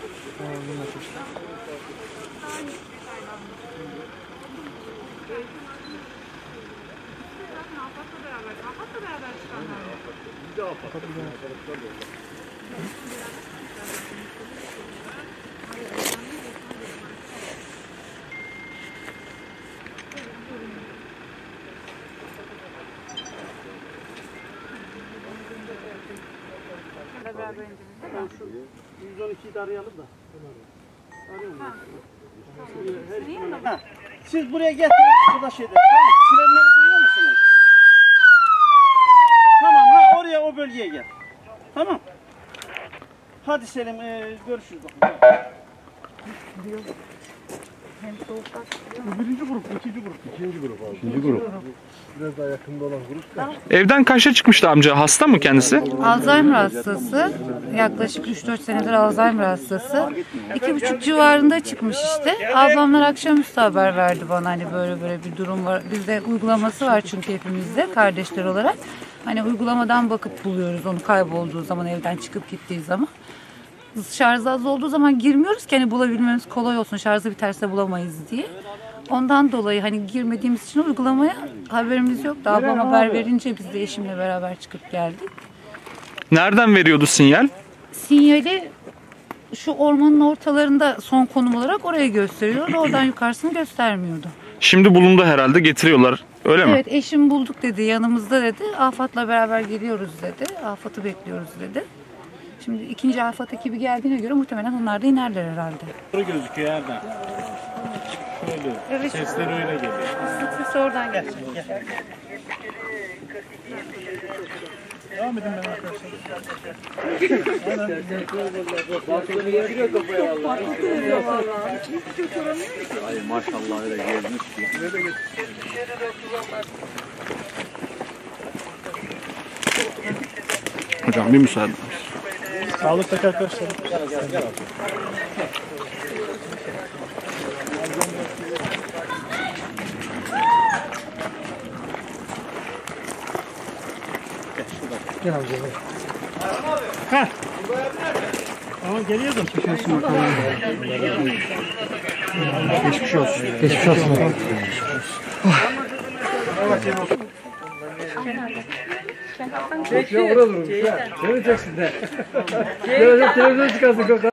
Beraber indiniz değil mi? 112'yi de arayalım da. Arıyor mu? Sırayım mı? Ha, Siz buraya getirin burada şeyde. Tamam. Sirenleri duyuyor musunuz? Tamam ha oraya o bölgeye gel. Tamam. Hadi Selim e, görüşürüz bakalım. Birinci grup, ikinci grup. İkinci grup abi. İkinci grup. Biraz daha yakında olan grup da. Evden kaçta çıkmıştı amca? Hasta mı kendisi? Alzheimer hastası. Yaklaşık 3-4 senedir Alzheimer hastası. İki buçuk civarında çıkmış işte. Ablamlar akşamüstü haber verdi bana hani böyle böyle bir durum var. Bizde uygulaması var çünkü hepimizde kardeşler olarak. Hani uygulamadan bakıp buluyoruz onu kaybolduğu zaman evden çıkıp gittiği zaman. Şarj az olduğu zaman girmiyoruz ki hani bulabilmemiz kolay olsun. Şarjı biterse bulamayız diye. Ondan dolayı hani girmediğimiz için uygulamaya haberimiz yoktu. Ablam haber verince biz de eşimle beraber çıkıp geldik. Nereden veriyordu sinyal? Sinyali şu ormanın ortalarında son konum olarak orayı gösteriyor. Oradan yukarısını göstermiyordu. Şimdi bulundu herhalde getiriyorlar. Öyle mi? Evet eşim bulduk dedi yanımızda dedi. Afat'la beraber geliyoruz dedi. Afat'ı bekliyoruz dedi. Şimdi ikinci Afat ekibi geldiğine göre muhtemelen onlar da inerler herhalde. Doğru gözüküyor Erdem. Şöyle. Evet. Sesleri öyle geliyor. Ses oradan geliyor. Devam edin ben arkadaşlar. Ay maşallah öyle gezmiş ki. Hocam bir müsaade. Sağlıktaki arkadaşlar. Gel amca gel. Heh. Tamam geliyordum. Geçmiş olsun bakalım. Geçmiş olsun. Geçmiş olsun. Ya orada durun. Göreceksin de. Televizyon çıkarsın.